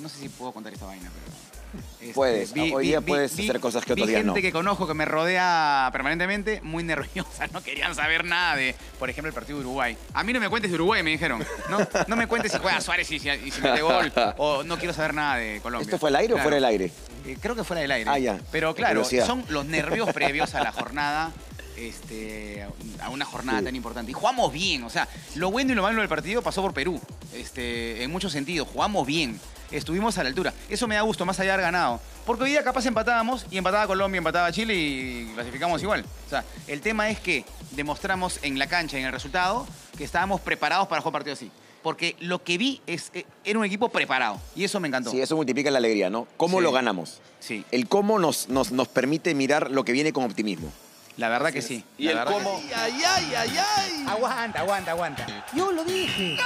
no sé si puedo contar esta vaina, pero... este, Puedes, hoy día puedes hacer cosas que otros vi días no. gente que conozco que me rodea permanentemente muy nerviosa, no querían saber nada de, por ejemplo, el partido de Uruguay. A mí no me cuentes de Uruguay, me dijeron. No, no me cuentes si juega Suárez y si, y si mete gol, o no quiero saber nada de Colombia. ¿Esto fue al aire o Claro. fuera del aire? Eh, creo que fuera del aire. Ah, ya. Pero claro, curiosidad. son los nervios previos a la jornada, este, a una jornada Sí. tan importante. Y jugamos bien, o sea, lo bueno y lo malo del partido pasó por Perú, este, en muchos sentidos. Jugamos bien, estuvimos a la altura. Eso me da gusto, más allá de haber ganado. Porque hoy día capaz empatábamos y empataba Colombia, empataba Chile y clasificamos igual. O sea, el tema es que demostramos en la cancha y en el resultado que estábamos preparados para jugar partido así. Porque lo que vi es, eh, era un equipo preparado y eso me encantó. Sí, eso multiplica la alegría, ¿no? ¿Cómo Sí. lo ganamos? Sí, El cómo nos, nos, nos permite mirar lo que viene con optimismo. la verdad que sí. Y la el que cómo. sí. ¡Ay, ay, ay, ay! Aguanta, aguanta, aguanta. Yo lo dije.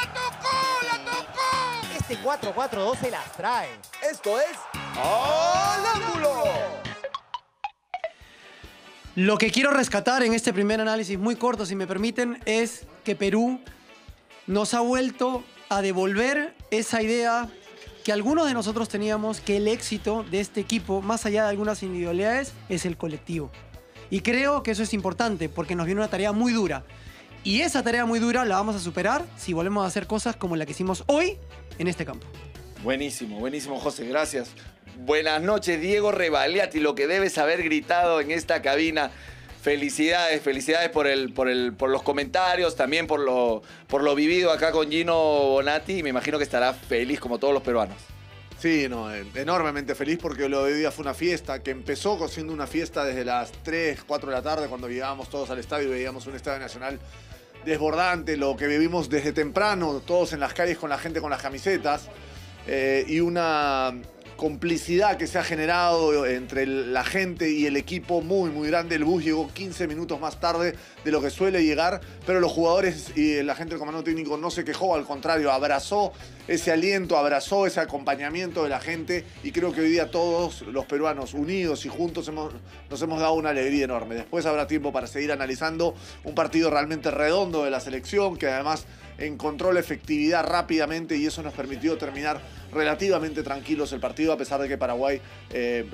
Este 4-4-2 se las trae. Esto es. ¡Al ángulo! Lo que quiero rescatar en este primer análisis muy corto, si me permiten, es que Perú nos ha vuelto a devolver esa idea que algunos de nosotros teníamos, que el éxito de este equipo, más allá de algunas individualidades, es el colectivo. Y creo que eso es importante porque nos viene una tarea muy dura. Y esa tarea muy dura la vamos a superar si volvemos a hacer cosas como la que hicimos hoy en este campo. Buenísimo, buenísimo, José, gracias. Buenas noches, Diego Revaliati, lo que debes haber gritado en esta cabina. Felicidades, felicidades por, el, por, el, por los comentarios, también por lo, por lo vivido acá con Gino Bonatti. Y me imagino que estará feliz como todos los peruanos. Sí, no, enormemente feliz porque lo de hoy día fue una fiesta que empezó siendo una fiesta desde las 3, 4 de la tarde cuando llegábamos todos al estadio y veíamos un estadio nacional desbordante, lo que vivimos desde temprano, todos en las calles con la gente con las camisetas eh, y una complicidad que se ha generado entre la gente y el equipo muy, muy grande. El bus llegó 15 minutos más tarde de lo que suele llegar, pero los jugadores y la gente del comando técnico no se quejó, al contrario, abrazó ese aliento, abrazó ese acompañamiento de la gente y creo que hoy día todos los peruanos unidos y juntos hemos, nos hemos dado una alegría enorme. Después habrá tiempo para seguir analizando un partido realmente redondo de la selección que además encontró la efectividad rápidamente y eso nos permitió terminar relativamente tranquilos el partido a pesar de que Paraguay eh,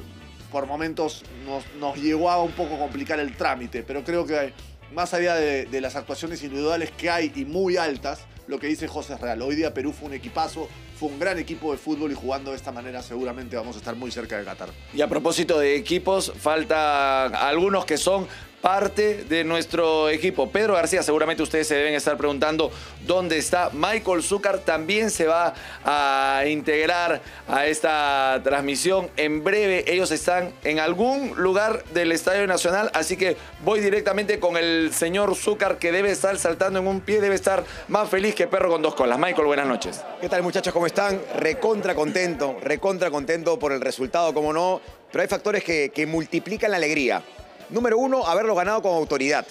por momentos nos, nos llegó a un poco complicar el trámite, pero creo que más allá de, las actuaciones individuales que hay y muy altas, lo que dice José real. Hoy día Perú fue un equipazo, fue un gran equipo de fútbol y jugando de esta manera seguramente vamos a estar muy cerca de Qatar. Y a propósito de equipos, falta algunos que son parte de nuestro equipo. Pedro García, seguramente ustedes se deben estar preguntando dónde está. Michael Zúcar también se va a integrar a esta transmisión. En breve ellos están en algún lugar del Estadio Nacional, así que voy directamente con el señor Zúcar que debe estar saltando en un pie, debe estar más feliz que perro con dos colas. Michael, buenas noches. ¿Qué tal muchachos? ¿Cómo están? Recontra contento, recontra contento por el resultado, como no, pero hay factores que, que multiplican la alegría. Número uno, haberlo ganado con autoridad,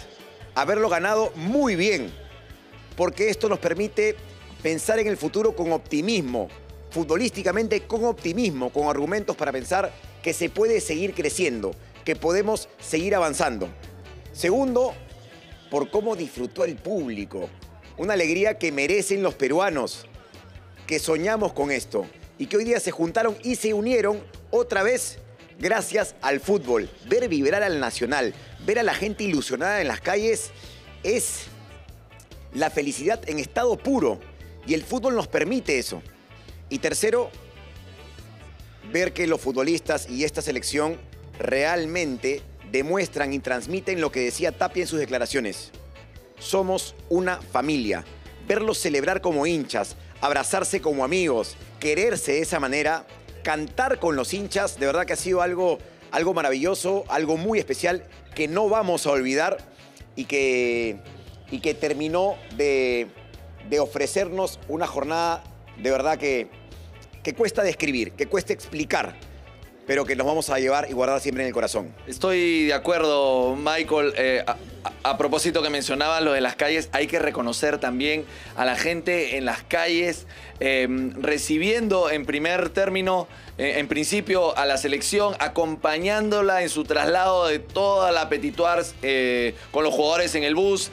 haberlo ganado muy bien, porque esto nos permite pensar en el futuro con optimismo, futbolísticamente con optimismo, con argumentos para pensar que se puede seguir creciendo, que podemos seguir avanzando. Segundo, por cómo disfrutó el público, una alegría que merecen los peruanos, que soñamos con esto. Y que hoy día se juntaron y se unieron otra vez gracias al fútbol. Ver vibrar al Nacional, ver a la gente ilusionada en las calles es la felicidad en estado puro y el fútbol nos permite eso. Y tercero, ver que los futbolistas y esta selección realmente demuestran y transmiten lo que decía Tapia en sus declaraciones. Somos una familia. Verlos celebrar como hinchas, abrazarse como amigos, quererse de esa manera, cantar con los hinchas, de verdad que ha sido algo, algo maravilloso, algo muy especial que no vamos a olvidar y que, y que terminó de, de ofrecernos una jornada de verdad que, que cuesta describir, que cuesta explicar, pero que nos vamos a llevar y guardar siempre en el corazón. Estoy de acuerdo, Michael. Eh, a, propósito que mencionaba lo de las calles, hay que reconocer también a la gente en las calles eh, recibiendo en primer término, eh, en principio, a la selección, acompañándola en su traslado de toda la Petitoires eh, con los jugadores en el bus.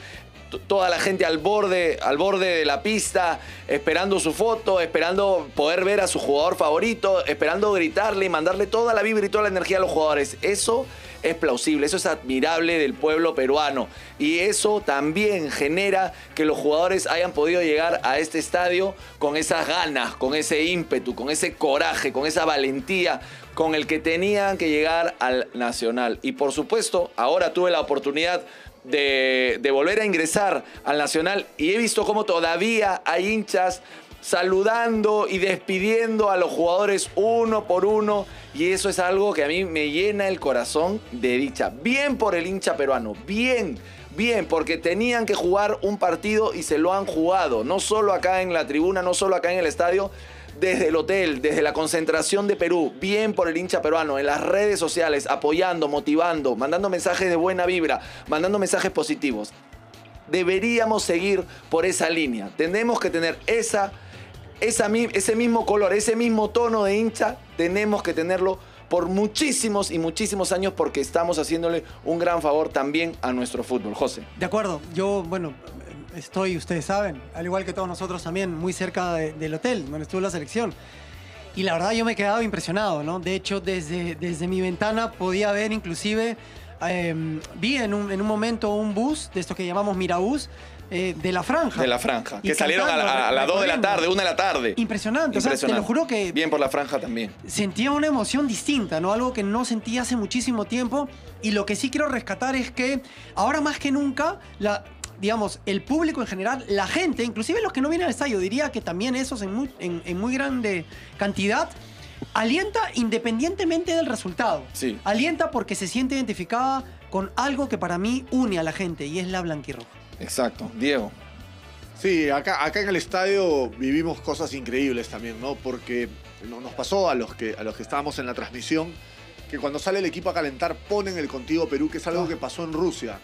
Toda la gente al borde, al borde de la pista, esperando su foto, esperando poder ver a su jugador favorito, esperando gritarle y mandarle toda la vibra y toda la energía a los jugadores. Eso es plausible, eso es admirable del pueblo peruano. Y eso también genera que los jugadores hayan podido llegar a este estadio con esas ganas, con ese ímpetu, con ese coraje, con esa valentía con el que tenían que llegar al Nacional. Y por supuesto, ahora tuve la oportunidad de, de volver a ingresar al Nacional y he visto cómo todavía hay hinchas saludando y despidiendo a los jugadores uno por uno. Y eso es algo que a mí me llena el corazón de dicha. Bien por el hincha peruano, bien, bien, porque tenían que jugar un partido y se lo han jugado. No solo acá en la tribuna, no solo acá en el estadio, desde el hotel, desde la concentración de Perú, bien por el hincha peruano, en las redes sociales, apoyando, motivando, mandando mensajes de buena vibra, mandando mensajes positivos. Deberíamos seguir por esa línea. Tenemos que tener esa, esa, ese mismo color, ese mismo tono de hincha, tenemos que tenerlo por muchísimos y muchísimos años porque estamos haciéndole un gran favor también a nuestro fútbol. José. De acuerdo, yo, bueno, estoy, ustedes saben, al igual que todos nosotros también, muy cerca de- del hotel donde estuvo la selección. Y la verdad yo me he quedado impresionado, ¿no? De hecho, desde, desde mi ventana podía ver inclusive, eh, vi en un, en un momento un bus, de esto que llamamos Mirabús, eh, de la franja. De la franja, Y que salieron a, la- a las 2 de la tarde, 1 de la tarde. Impresionante, o sea, te lo juro que Bien por la franja también. sentía una emoción distinta, ¿no? Algo que no sentía hace muchísimo tiempo. Y lo que sí quiero rescatar es que ahora más que nunca, la, digamos, el público en general, la gente, inclusive los que no vienen al estadio, diría que también esos en muy, en- en muy grande cantidad, alienta independientemente del resultado. Sí. Alienta porque se siente identificada con algo que para mí une a la gente y es la blanquirroja. Exacto. Diego. Sí, acá, acá en el estadio vivimos cosas increíbles también, ¿no? Porque no- nos pasó a los, que, a los que estábamos en la transmisión que cuando sale el equipo a calentar ponen el Contigo Perú, que es algo que pasó en Rusia.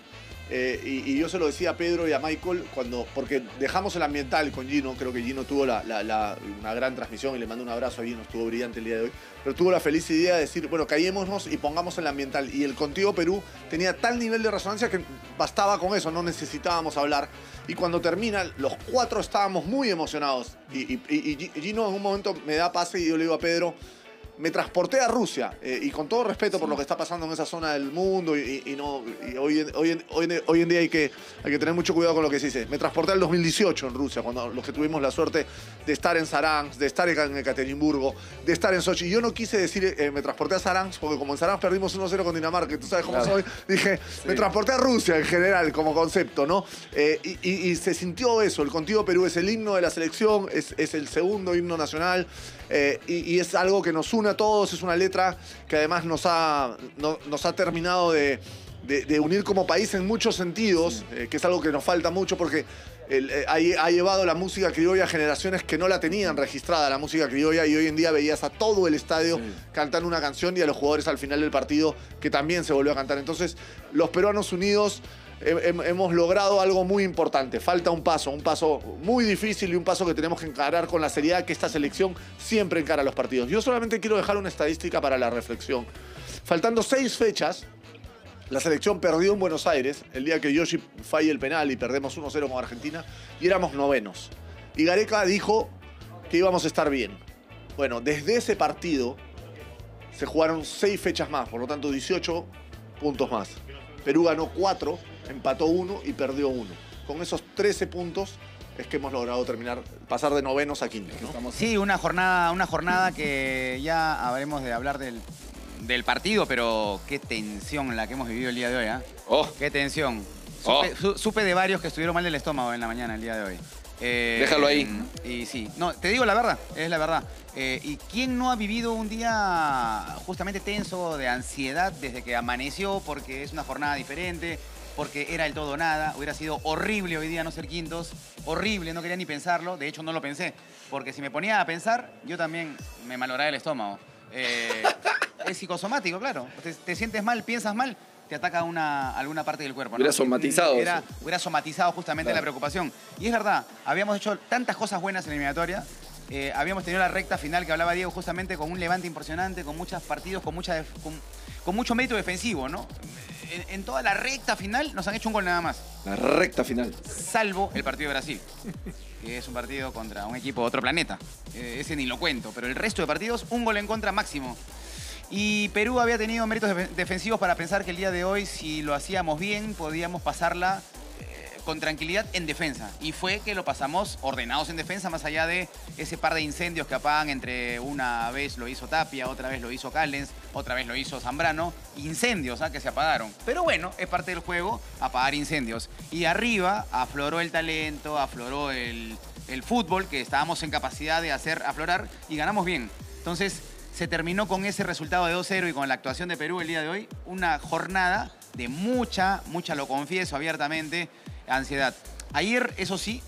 Eh, y, yo se lo decía a Pedro y a Michael cuando, porque dejamos el ambiental con Gino, creo que Gino tuvo la- una gran transmisión y le mando un abrazo a Gino, estuvo brillante el día de hoy, pero tuvo la feliz idea de decir, bueno, callémonos y pongamos el ambiental. Y el Contigo Perú tenía tal nivel de resonancia que bastaba con eso, no necesitábamos hablar. Y cuando termina, los cuatro estábamos muy emocionados. Y- y Gino en un momento me da pase y yo le digo a Pedro, me transporté a Rusia eh, y con todo respeto por lo que está pasando en esa zona del mundo y, no y hoy, en, hoy, en, hoy en- hoy en día hay que, hay que tener mucho cuidado con lo que se dice. Me transporté al 2018 en Rusia, cuando los que tuvimos la suerte de estar en Saransk, de estar en Ekaterimburgo, de estar en Sochi. Y yo no quise decir eh, me transporté a Saransk porque como en Saransk perdimos 1-0 con Dinamarca, y tú sabes cómo Claro. soy, dije me transporté a Rusia en general como concepto, ¿no? Eh, y, y- y se sintió eso, el Contigo Perú es el himno de la selección, es, es el segundo himno nacional. Eh, y, y es algo que nos une a todos, es una letra que además nos ha, no- nos ha terminado de, de- de unir como país en muchos sentidos, eh, que es algo que nos falta mucho porque el- eh, ha, ha llevado la música criolla a generaciones que no la tenían registrada, la música criolla, y hoy en día veías a todo el estadio cantando una canción y a los jugadores al final del partido que también se volvió a cantar. Entonces, los peruanos unidos hemos logrado algo muy importante. Falta un paso, un paso muy difícil y un paso que tenemos que encarar con la seriedad que esta selección siempre encara los partidos. Yo solamente quiero dejar una estadística para la reflexión. Faltando seis fechas, la selección perdió en Buenos Aires el día que Yoshi falla el penal y perdemos 1-0 con Argentina y éramos novenos. Y Gareca dijo que íbamos a estar bien. Bueno, desde ese partido se jugaron seis fechas más, por lo tanto 18 puntos más. Perú ganó 4, empató 1 y perdió 1. Con esos 13 puntos es que hemos logrado terminar, pasar de novenos a quintos. ¿no? Sí, una jornada, una jornada que ya habremos de hablar del, del partido, pero qué tensión la que hemos vivido el día de hoy, ¿ah? Oh, Qué tensión. Oh. Supe, su- supe de varios que estuvieron mal del estómago en la mañana el día de hoy. Eh, Déjalo ahí. Y sí, no, te digo la verdad, es la verdad. Eh, ¿Y quién no ha vivido un día justamente tenso, de ansiedad, desde que amaneció, porque es una jornada diferente, porque era el todo o nada? Hubiera sido horrible hoy día no ser quintos, horrible, no quería ni pensarlo, de hecho no lo pensé, porque si me ponía a pensar, yo también me malograba el estómago. Eh, es psicosomático, claro. Te, te sientes mal, piensas mal, te ataca una, alguna parte del cuerpo. ¿no? Hubiera somatizado Era- hubiera somatizado justamente Claro. la preocupación. Y es verdad, habíamos hecho tantas cosas buenas en la eliminatoria. eh, habíamos tenido la recta final que hablaba Diego justamente con un levante impresionante, con muchos partidos, con, mucha con mucho mérito defensivo, ¿no? En, en toda la recta final nos han hecho un gol nada más. La recta final. salvo el partido de Brasil, que es un partido contra un equipo de otro planeta. Eh, ese ni lo cuento, pero el resto de partidos, un gol en contra máximo. Y Perú había tenido méritos def- defensivos para pensar que el día de hoy, si lo hacíamos bien, podíamos pasarla con tranquilidad en defensa. Y fue que lo pasamos ordenados en defensa, más allá de ese par de incendios que apagan entre una vez lo hizo Tapia, otra vez lo hizo Callens, otra vez lo hizo Zambrano. Incendios ¿ah? que se apagaron. Pero bueno, es parte del juego apagar incendios. Y arriba afloró el talento, afloró el, el fútbol que estábamos en capacidad de hacer aflorar y ganamos bien. Entonces se terminó con ese resultado de 2-0 y con la actuación de Perú el día de hoy, una jornada de mucha, mucha, lo confieso abiertamente, ansiedad. Ayer, eso sí,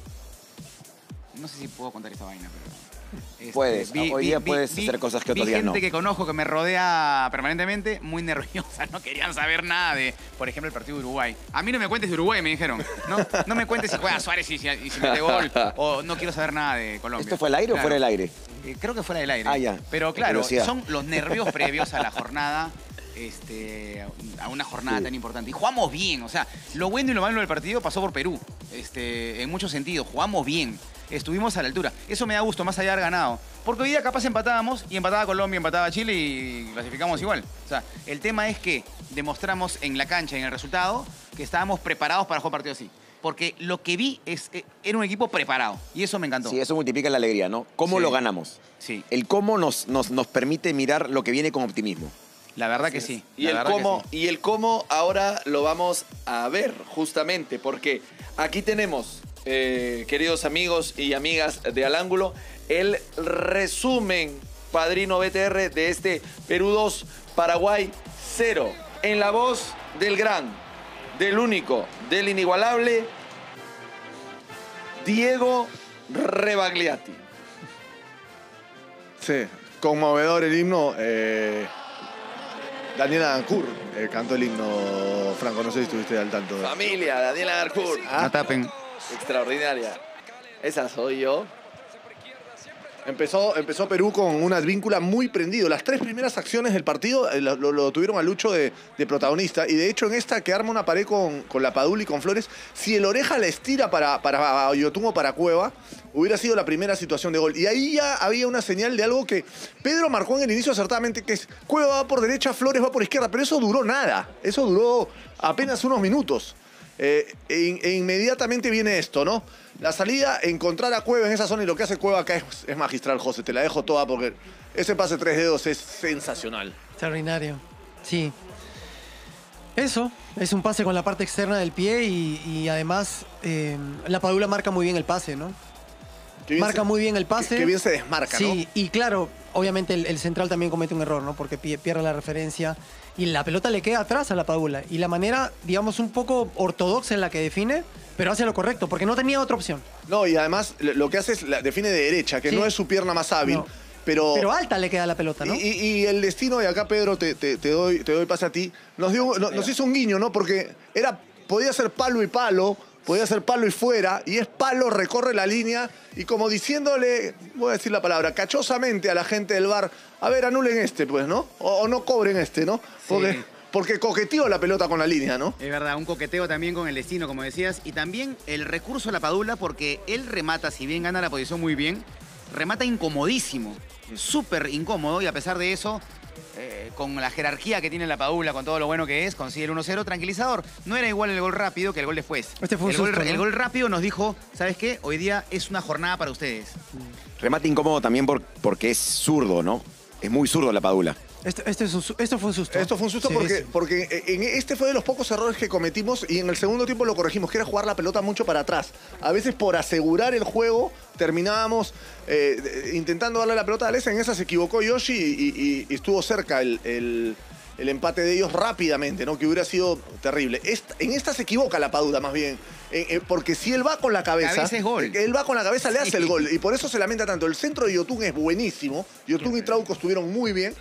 no sé si puedo contar esta vaina, pero... este, Puedes, hoy día puedes hacer cosas que otros vi días gente no. que conozco que me rodea permanentemente, muy nerviosa, no querían saber nada de, por ejemplo, el partido de Uruguay. A mí no me cuentes de Uruguay, me dijeron. No, no me cuentes si juega Suárez y si, y si mete gol, o no quiero saber nada de Colombia. ¿Esto fue al aire o fuera del aire? Eh, creo que fuera del aire. Ah, ya. Pero claro, son los nervios previos a la jornada, este, a una jornada Sí. tan importante. Y jugamos bien, o sea, lo bueno y lo malo del partido pasó por Perú, este, en muchos sentidos. Jugamos bien, estuvimos a la altura. Eso me da gusto, más allá de haber ganado. Porque hoy día capaz empatábamos y empataba Colombia, empataba Chile y clasificamos igual. O sea, el tema es que demostramos en la cancha, en el resultado, que estábamos preparados para jugar partido así. Porque lo que vi es, eh, era un equipo preparado y eso me encantó. Sí, eso multiplica la alegría, ¿no? ¿Cómo Sí. lo ganamos? Sí, El cómo nos, nos, nos permite mirar lo que viene con optimismo. La verdad que sí. Y el, cómo, sí. y el cómo ahora lo vamos a ver, justamente, porque aquí tenemos, eh, queridos amigos y amigas de Al Ángulo, el resumen, padrino BTR, de este Perú 2, Paraguay 0. En la voz del gran, del único, del inigualable, Diego Rebagliati. Sí, conmovedor el himno. eh, Daniela Dancur eh, cantó el himno, Franco, no sé si estuviste al tanto. de- Familia, Daniela Garcur. Ah, No tapen. Extraordinaria. Esa soy yo. Empezó, empezó Perú con una advíncula muy prendido. Las tres primeras acciones del partido eh, lo, tuvieron a Lucho de, protagonista. Y de hecho, en esta que arma una pared con, con la Padula y con Flores, si el oreja la estira para, para o para Cueva, hubiera sido la primera situación de gol. Y ahí ya había una señal de algo que Pedro marcó en el inicio acertadamente, que es Cueva va por derecha, Flores va por izquierda. Pero eso duró nada. Eso duró apenas unos minutos. Eh, e e inmediatamente viene esto, ¿no? La salida, encontrar a Cueva en esa zona y lo que hace Cueva acá es, es magistral, José. Te la dejo toda porque ese pase tres dedos es sensacional. Extraordinario. Sí. Eso, es un pase con la parte externa del pie y, y además eh, la Padula marca muy bien el pase, ¿no? Marca se- muy bien el pase. Qué, qué bien se desmarca, Sí, y claro, obviamente el, el central también comete un error, ¿no? Porque pie- pierde la referencia y la pelota le queda atrás a la Padula. Y la manera, digamos, un poco ortodoxa en la que define, pero hace lo correcto, porque no tenía otra opción. ¿no? Y además lo que hace es la, define de derecha, que Sí. no es su pierna más hábil, No. pero... Pero alta le queda la pelota, ¿no? Y, y- y el destino, y acá Pedro, te, te- te doy, te doy pase a ti, nos, dio, no- nos hizo un guiño, ¿no? Porque era, podía ser palo y palo, podía ser palo y fuera, y es palo, recorre la línea, y como diciéndole, voy a decir la palabra, cachosamente a la gente del bar, a ver, anulen este, pues, ¿no? O, o no cobren este, ¿no? Porque, Sí. porque coqueteó la pelota con la línea, ¿no? Es verdad, un coqueteo también con el destino, como decías, y también el recurso a la Padula, porque él remata, si bien gana la posición muy bien, remata incomodísimo, súper incómodo, y a pesar de eso, con la jerarquía que tiene la Padula, con todo lo bueno que es, consigue el 1-0 tranquilizador. No era igual el gol rápido que el gol después. Este fue un el, gol, el gol rápido nos dijo, ¿sabes qué? Hoy día es una jornada para ustedes. Remate incómodo también por- porque es zurdo, ¿no? Es muy zurdo la Padula. Esto, esto es un su- esto fue un susto. Esto fue un susto Sí, porque, sí. porque en este fue de los pocos errores que cometimos y en el segundo tiempo lo corregimos, que era jugar la pelota mucho para atrás. A veces por asegurar el juego terminábamos eh, intentando darle la pelota a Alesa. En esa se equivocó Yoshi y, y- y estuvo cerca el, el- el empate de ellos rápidamente, ¿no? Que hubiera sido terrible. Esta- en esta se equivoca la Padula más bien. Eh, eh, porque si él va con la cabeza, Cabeza es gol. él va con la cabeza, le Sí. hace el gol. Y por eso se lamenta tanto. El centro de Yotun es buenísimo. Yotun y Trauco estuvieron muy bien.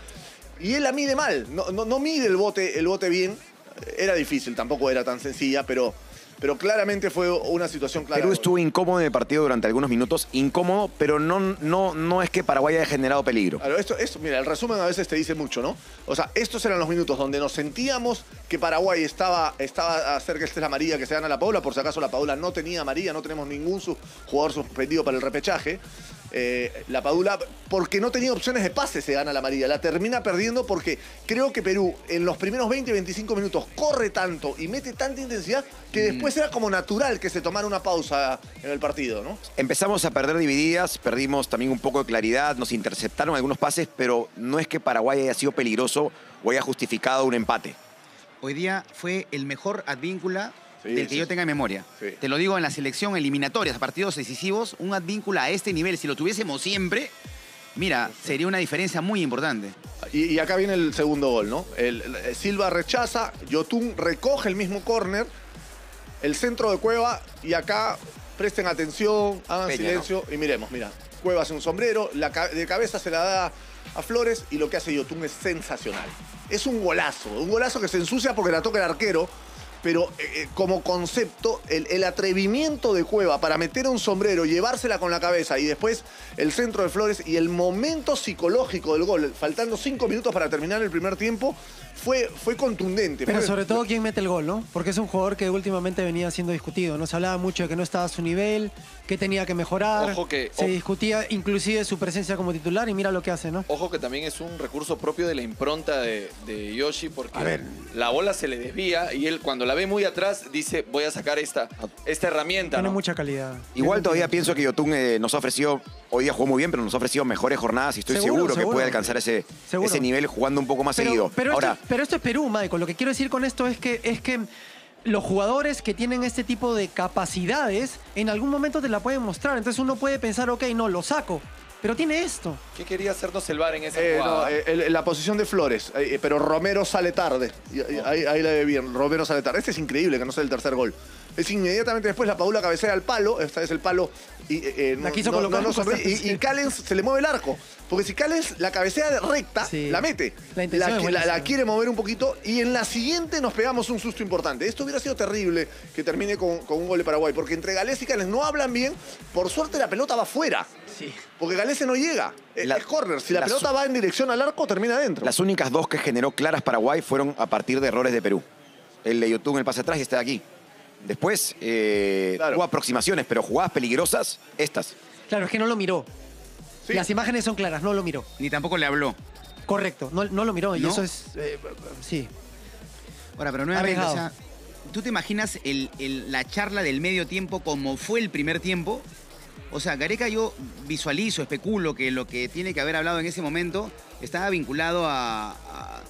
Y él la mide mal, no, no, no mide el bote, el bote bien. Era difícil, tampoco era tan sencilla, pero, pero claramente fue una situación clara. Perú estuvo incómodo en el partido durante algunos minutos, incómodo, pero no, no, no es que Paraguay haya generado peligro. Claro, esto, esto, mira, el resumen a veces te dice mucho, ¿no? O sea, estos eran los minutos donde nos sentíamos que Paraguay estaba, estaba a hacer que esta es la María que se gana la Paula. Por si acaso la Paula no tenía María, no tenemos ningún jugador suspendido para el repechaje. Eh, la Padula, porque no tenía opciones de pase, se gana la María. La termina perdiendo porque creo que Perú en los primeros 20, 25 minutos corre tanto y mete tanta intensidad que después era como natural que se tomara una pausa en el partido, ¿no? Empezamos a perder divididas, perdimos también un poco de claridad, nos interceptaron algunos pases, pero no es que Paraguay haya sido peligroso o haya justificado un empate. Hoy día fue el mejor advíncula Sí, del que sí, yo tenga en memoria. Sí. Te lo digo en la selección eliminatorias, a partidos decisivos, un advíncula a este nivel, si lo tuviésemos siempre, mira, sería una diferencia muy importante. Y, y acá viene el segundo gol, ¿no? El, el- Silva rechaza, Yotun recoge el mismo córner, el centro de Cueva y acá presten atención, hagan Peña, silencio y miremos, mira. Cueva hace un sombrero, la de cabeza se la da a Flores y lo que hace Yotun es sensacional. Es un golazo, un golazo que se ensucia porque la toca el arquero, pero eh, eh, como concepto, el, el atrevimiento de Cueva para meter un sombrero, llevársela con la cabeza y después el centro de Flores y el momento psicológico del gol, faltando cinco minutos para terminar el primer tiempo, fue, fue contundente. Pero Fue- sobre todo quién mete el gol, ¿no? Porque es un jugador que últimamente venía siendo discutido. No se hablaba mucho de que no estaba a su nivel, que tenía que mejorar. Ojo que- se discutía inclusive su presencia como titular y mira lo que hace, ¿no? Ojo que también es un recurso propio de la impronta de, de Yoshi porque A ver. la bola se le desvía y él cuando la ve muy atrás dice voy a sacar esta, esta herramienta. Tiene ¿no? mucha calidad. Igual todavía pienso que Yotun eh, nos ha ofrecido, hoy día jugó muy bien, pero nos ha ofrecido mejores jornadas y estoy Seguro, seguro, que seguro. puede alcanzar ese, ese nivel jugando un poco más seguido. Pero, Ahora, esto, pero esto es Perú, Michael. Lo que quiero decir con esto es que, es que los jugadores que tienen este tipo de capacidades en algún momento te la pueden mostrar. Entonces uno puede pensar, ok, no, lo saco. Pero tiene esto. ¿Qué quería hacernos el VAR en esa Eh, no, eh, la posición de Flores, eh, pero Romero sale tarde. Ahí la ve bien, Romero sale tarde. Este es increíble que no sea el tercer gol. Es inmediatamente después la Paula cabecea al palo, esta vez el palo y, eh, eh, La quiso no, colocar no, no un sonríe, costado, y, y sí. Callens se le mueve el arco. Porque si Callens la cabecea de recta, Sí. la mete. La intención es qui- la, buenísima. la quiere mover un poquito y en la siguiente nos pegamos un susto importante. Esto hubiera sido terrible que termine con, con un gol de Paraguay, porque entre Gales y Callens no hablan bien. Por suerte la pelota va fuera. Sí. Porque Galese no llega. Eh, La- es corner. Si la, la pelota su- va en dirección al arco, termina adentro. las únicas dos que generó claras Paraguay fueron a partir de errores de Perú. El de Yotun, el pase atrás y este de aquí. Después eh, Claro. hubo aproximaciones, pero jugadas peligrosas, estas. Claro, es que no lo miró. Sí. Las imágenes son claras, no lo miró. Ni tampoco le habló. Correcto, no, no lo miró. Y ¿No? eso es. eh, sí. Ahora, pero nuevamente, o Arriesgado. sea, ¿tú te imaginas el- el- la charla del medio tiempo como fue el primer tiempo? O sea, Gareca yo visualizo, especulo que lo que tiene que haber hablado en ese momento estaba vinculado a, a,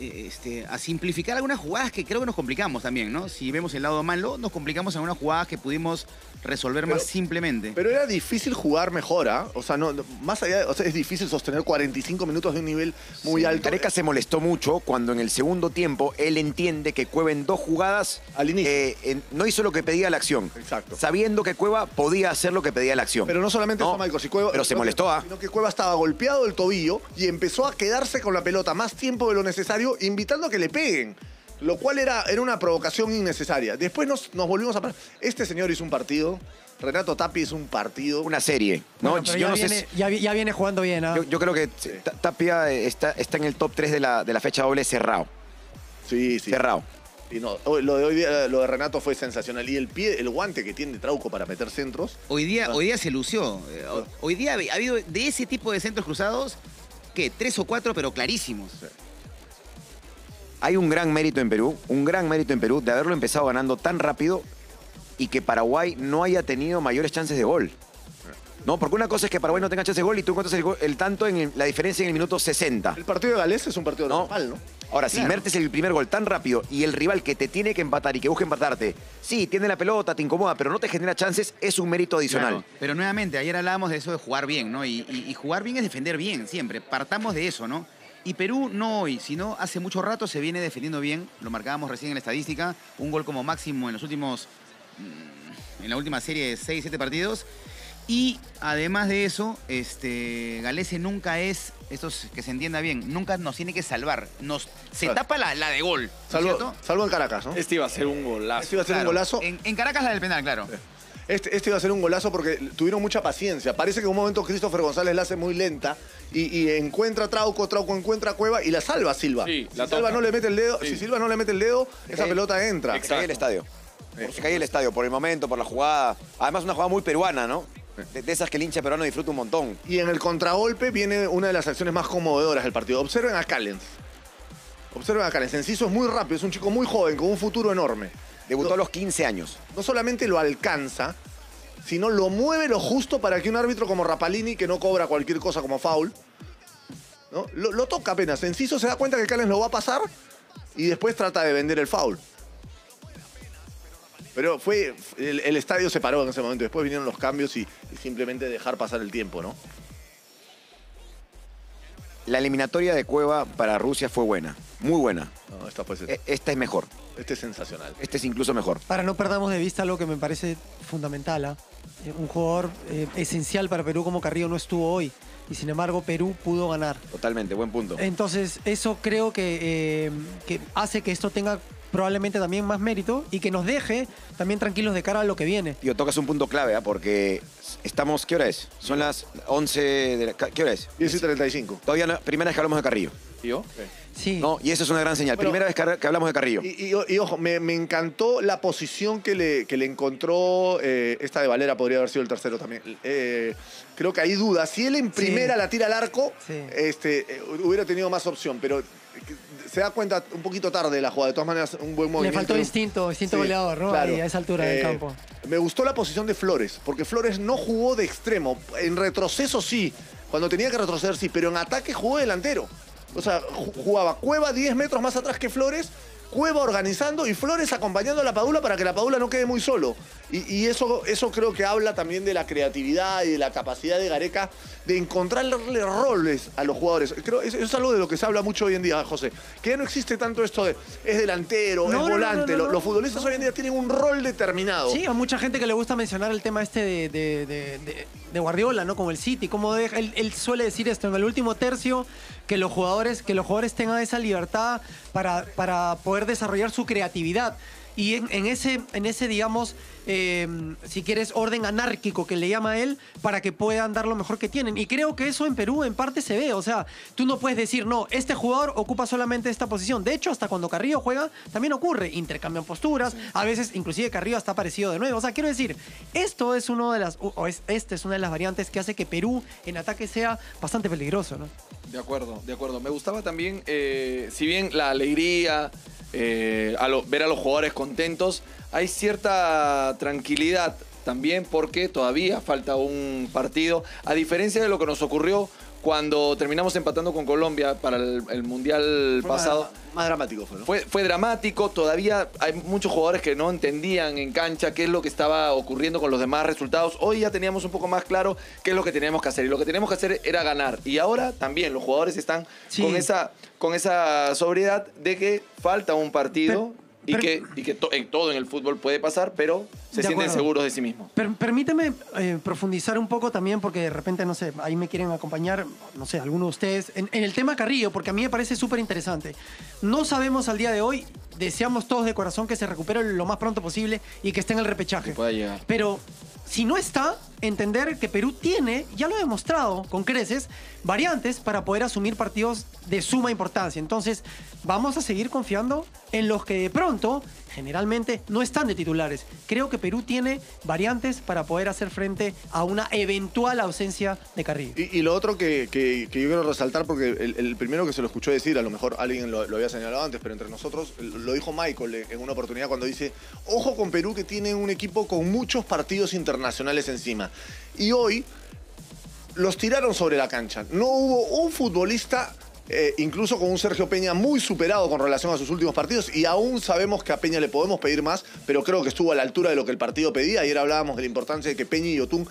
este, a simplificar algunas jugadas que creo que nos complicamos también, ¿no? Si vemos el lado malo, nos complicamos en algunas jugadas que pudimos resolver Pero- más simplemente. Pero era difícil jugar mejor, ¿ah? O sea, no, más allá, de- o sea, es difícil sostener 45 minutos de un nivel muy alto. Gareca se molestó mucho cuando en el segundo tiempo él entiende que Cueva en dos jugadas Al inicio. eh, en- no hizo lo que pedía la acción. Exacto. Sabiendo que Cueva podía hacer lo que pedía la acción. Pero no solamente No, eso, Michael, si Cueva- pero se sino que- molestó, ¿ah? Sino que Cueva estaba golpeado del tobillo y empezó a quedarse con la pelota más tiempo de lo necesario, invitando a que le peguen. Lo cual era, era una provocación innecesaria. Después nos, nos volvimos a... parar. Este señor hizo un partido. Renato Tapi hizo un partido. Una serie. ¿no? Bueno, pero Yo ya, no sé viene, si- ya, vi- ya viene jugando bien. ¿ah? yo, yo creo que Ta- Tapia eh, está, está en el top 3 de la, de la fecha doble cerrado. Sí, sí. Cerrado. Y no, lo, de hoy día- lo de Renato fue sensacional. Y el pie, el guante que tiene Trauco para meter centros. Hoy Ah. día, hoy día se lució. Ho- Hoy día ha habido de ese tipo de centros cruzados, ¿qué? Tres o cuatro, pero clarísimos. Hay un gran mérito en Perú, un gran mérito en Perú de haberlo empezado ganando tan rápido y que Paraguay no haya tenido mayores chances de gol. No, porque una cosa es que Paraguay no tenga chances de gol y tú encuentras el, gol- el tanto en el- la diferencia en el minuto 60. El partido de Gales es un partido No. normal, ¿no? Ahora, si metes el primer gol tan rápido y el rival que te tiene que empatar y que busca empatarte, sí, tiene la pelota, te incomoda, pero no te genera chances, es un mérito adicional. Claro, Pero nuevamente, ayer hablábamos de eso de jugar bien, ¿no? Y, y- y jugar bien es defender bien, siempre. Partamos de eso, ¿no? Y Perú no hoy, sino hace mucho rato se viene defendiendo bien. Lo marcábamos recién en la estadística. Un gol como máximo en los últimos. mm, En la última serie de 6, 7 partidos. Y además de eso, este, Galese nunca es esto es- que se entienda bien, nunca nos tiene que salvar. Nos, se Claro. tapa la, la de gol. ¿no Salvo, cierto? salvo en Caracas, ¿no? Este iba a ser un golazo. Este iba a ser Claro, un golazo. En, en Caracas la del penal, claro. Este, este iba a ser un golazo porque tuvieron mucha paciencia. Parece que en un momento Christopher González la hace muy lenta y, y encuentra a Trauco, Trauco encuentra a Cueva y la salva Silva. Sí, si Silva no le mete el dedo, Sí. si Silva no le mete el dedo, esa cae- pelota entra. Se cae el estadio. Se cae el estadio por el momento, por la jugada. Además, una jugada muy peruana, ¿no? De, de esas que el hincha peruano disfruta un montón. Y en el contragolpe viene una de las acciones más conmovedoras del partido. Observen a Callens. Observen a Callens. Enciso es muy rápido, es un chico muy joven, con un futuro enorme. Debutó No- a los 15 años. no solamente lo alcanza, sino lo mueve lo justo para que un árbitro como Rapalini, que no cobra cualquier cosa como foul, ¿no? lo, lo toca apenas. Enciso se da cuenta que Callens lo va a pasar y después trata de vender el foul. Pero fue. El, el estadio se paró en ese momento. Después vinieron los cambios y, y simplemente dejar pasar el tiempo, ¿no? La eliminatoria de Cueva para Rusia fue buena. Muy buena. No, esta, pues, E- Esta es mejor. este es sensacional. Este es incluso mejor. Para no perdamos de vista algo que me parece fundamental. ¿ah? Eh, Un jugador eh, esencial para Perú como Carrillo no estuvo hoy. Y sin embargo, Perú pudo ganar. Totalmente, buen punto. Entonces, eso creo que, eh, que hace que esto tenga probablemente también más mérito y que nos deje también tranquilos de cara a lo que viene. Tío, tocas un punto clave, ¿ah? porque estamos. ¿Qué hora es? Son las 11 de la. ¿Qué hora es? 10 y 35. Todavía no, primera vez que hablamos de Carrillo. ¿Yo? Sí. No, y eso es una gran señal. Bueno, primera vez que, que hablamos de Carrillo. Y, y- y ojo, me, me encantó la posición que le, que le encontró eh, esta de Valera, podría haber sido el tercero también. Eh, creo que hay dudas. Si él en primera la tira al arco, Sí. este, eh, hubiera tenido más opción, pero se da cuenta un poquito tarde la jugada. De todas maneras, un buen Le movimiento. faltó instinto, instinto goleador, ¿no? Ahí, a esa altura del campo. Me gustó la posición de Flores, porque Flores no jugó de extremo. En retroceso sí, cuando tenía que retroceder sí, pero en ataque jugó delantero. O sea, ju- jugaba Cueva 10 metros más atrás que Flores, Cueva organizando y Flores acompañando a la Padula para que la Padula no quede muy solo. Y, y eso, eso creo que habla también de la creatividad y de la capacidad de Gareca de encontrarle roles a los jugadores. Creo eso es algo de lo que se habla mucho hoy en día, José. Que ya no existe tanto esto de es delantero, No, es volante. no, Los- no. Los futbolistas hoy en día tienen un rol determinado. Sí, a mucha gente que le gusta mencionar el tema este de, de- de- de- de Guardiola, ¿no? Como el City, como deja, él, suele decir esto en el último tercio, que los jugadores, que los jugadores tengan esa libertad para, para poder desarrollar su creatividad. Y en, en ese, en ese, digamos, eh, si quieres, orden anárquico que le llama él, para que puedan dar lo mejor que tienen. Y creo que eso en Perú en parte se ve. O sea, tú no puedes decir, no, este jugador ocupa solamente esta posición. De hecho, hasta cuando Carrillo juega, también ocurre. Intercambian posturas. A veces, inclusive, Carrillo está parecido de nuevo. O sea, quiero decir, esto es uno de las, o es, este es una de las variantes que hace que Perú en ataque sea bastante peligroso, ¿no? De acuerdo, de acuerdo. Me gustaba también, eh, si bien la alegría, eh, ver a los jugadores contentos, hay cierta tranquilidad también porque todavía falta un partido, a diferencia de lo que nos ocurrió cuando terminamos empatando con Colombia para el, el Mundial Fue pasado. Más, más dramático fue, ¿no? Fue, fue dramático, todavía hay muchos jugadores que no entendían en cancha qué es lo que estaba ocurriendo con los demás resultados. Hoy ya teníamos un poco más claro qué es lo que teníamos que hacer y lo que teníamos que hacer era ganar. Y ahora también los jugadores están Sí. con, esa, con esa sobriedad de que falta un partido Pero- y pero- que, y que to- en todo en el fútbol puede pasar, pero se sienten acuerdo. seguros de sí mismos. Per- permíteme eh, profundizar un poco también, porque de repente, no sé, ahí me quieren acompañar, no sé, alguno de ustedes, en, en el tema Carrillo, porque a mí me parece súper interesante. No sabemos al día de hoy, deseamos todos de corazón que se recupere lo más pronto posible y que esté en el repechaje. Que pueda llegar. Pero si no está, entender que Perú tiene, ya lo ha demostrado con creces, variantes para poder asumir partidos de suma importancia. Entonces, vamos a seguir confiando en los que de pronto, generalmente, no están de titulares. Creo que Perú tiene variantes para poder hacer frente a una eventual ausencia de Carrillo. Y, lo otro que, yo quiero resaltar, porque el, primero que se lo escuchó decir, a lo mejor alguien lo había señalado antes, pero entre nosotros lo dijo Michael en una oportunidad cuando dice, ojo con Perú que tiene un equipo con muchos partidos internacionales encima. Y hoy los tiraron sobre la cancha. No hubo un futbolista, eh, incluso con un Sergio Peña muy superado con relación a sus últimos partidos, y aún sabemos que a Peña le podemos pedir más, pero creo que estuvo a la altura de lo que el partido pedía. Ayer hablábamos de la importancia de que Peña y Yotun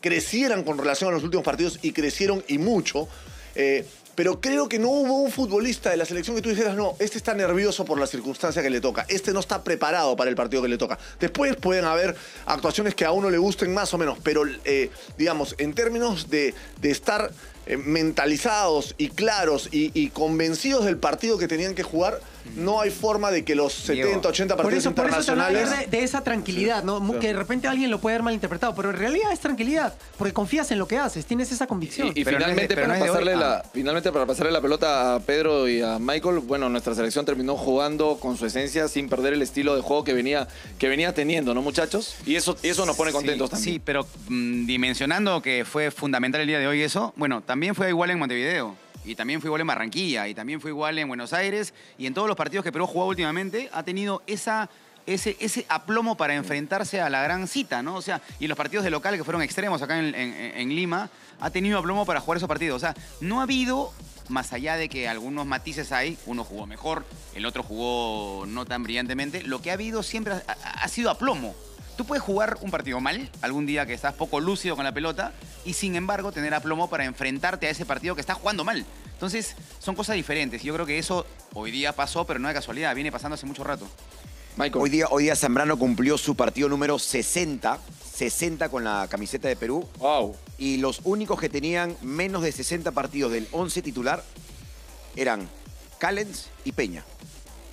crecieran con relación a los últimos partidos y crecieron y mucho. Eh, pero creo que no hubo un futbolista de la selección que tú dijeras, no, este está nervioso por la circunstancia que le toca, este no está preparado para el partido que le toca. Después pueden haber actuaciones que a uno le gusten más o menos, pero eh, digamos, en términos de, de estar eh, mentalizados y claros y, y convencidos del partido que tenían que jugar, no hay forma de que los 70, 80 Por partidos eso, por eso te hablaba internacionales... de, de esa tranquilidad, ¿no? Que de repente alguien lo puede haber malinterpretado, pero en realidad es tranquilidad, porque confías en lo que haces, tienes esa convicción. Y, y Pero no es de- finalmente, para hoy. pasarle la, Ah. finalmente, para pasarle la pelota a Pedro y a Michael, bueno, nuestra selección terminó jugando con su esencia sin perder el estilo de juego que venía, que venía teniendo, ¿no, muchachos? Y eso, y eso nos pone contentos sí, también. Sí, pero mm, dimensionando que fue fundamental el día de hoy eso, bueno, también fue igual en Montevideo. Y también fue igual en Barranquilla. Y también fue igual en Buenos Aires. Y en todos los partidos que Perú ha jugado últimamente, ha tenido ese, ese aplomo para enfrentarse a la gran cita, ¿no? O sea, y los partidos de local que fueron extremos acá en, Lima, ha tenido aplomo para jugar esos partidos. O sea, no ha habido, más allá de que algunos matices hay, uno jugó mejor, el otro jugó no tan brillantemente, lo que ha habido siempre ha sido aplomo. Tú puedes jugar un partido mal, algún día que estás poco lúcido con la pelota, y sin embargo tener aplomo para enfrentarte a ese partido que estás jugando mal. Entonces, son cosas diferentes. Yo creo que eso hoy día pasó, pero no de casualidad, viene pasando hace mucho rato. Michael. Hoy día, hoy día Zambrano cumplió su partido número 60, 60 con la camiseta de Perú. Wow. Y los únicos que tenían menos de 60 partidos del 11 titular eran Callens y Peña.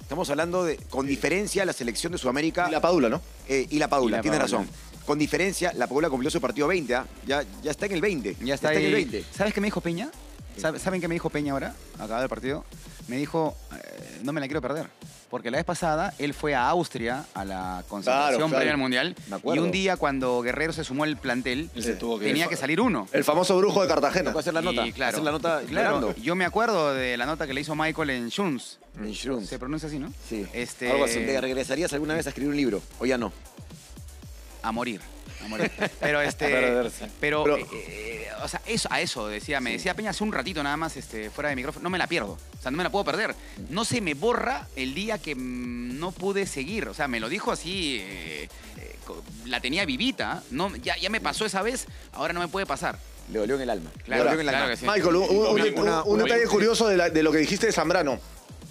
Estamos hablando de, con diferencia, la selección de Sudamérica Y la Padula, ¿no? eh, y la Padula, Y la tienes Padula. razón. Con diferencia, la Padula cumplió su partido 20, ¿ah? ya, ya está en el 20. Ya está, en el ahí. 20. ¿Sabes qué me dijo Peña? ¿Sabe- ¿Saben qué me dijo Peña ahora? Acabado el partido. Me dijo, eh, no me la quiero perder. Porque la vez pasada él fue a Austria a la concentración Claro, claro. previa al Mundial. Me acuerdo. Y un día cuando Guerrero se sumó al plantel, Él se tuvo que- tenía que salir uno. El famoso brujo de Cartagena. Hacer la nota. Y claro, hacer la nota claro, yo me acuerdo de la nota que le hizo Michael en Schunz. En Schrunz. Se pronuncia así, ¿no? Sí. Este, Algo así. ¿Te regresarías alguna vez a escribir un libro? ¿O ya no? A morir. A morir. Pero este. A perderse. pero, Pero- eh, eh, o sea, eso, a eso decía, me decía Peña hace un ratito nada más, este, fuera de micrófono, no me la pierdo. O sea, no me la puedo perder. No se me borra el día que no pude seguir. O sea, me lo dijo así. eh, la tenía vivita. No, ya, ya me pasó esa vez, ahora no me puede pasar. Le dolió en el alma. Claro, Le dolió en el claro alma. que sí. Michael, un, detalle curioso de, la- de lo que dijiste de Zambrano.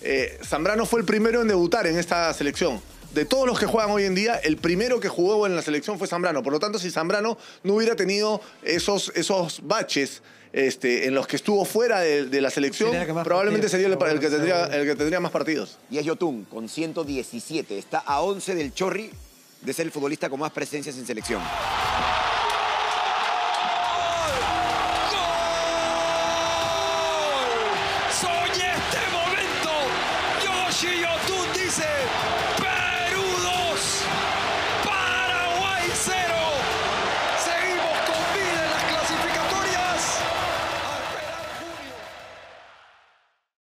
Eh, Zambrano fue el primero en debutar en esta selección. De todos los que juegan hoy en día, el primero que jugó en la selección fue Zambrano. Por lo tanto, si Zambrano no hubiera tenido esos, esos baches este, en los que estuvo fuera de, de la selección, probablemente partidos sería el, que tendría, el que tendría más partidos. Y es Yotun con 117. Está a 11 del Chorri de ser el futbolista con más presencias en selección.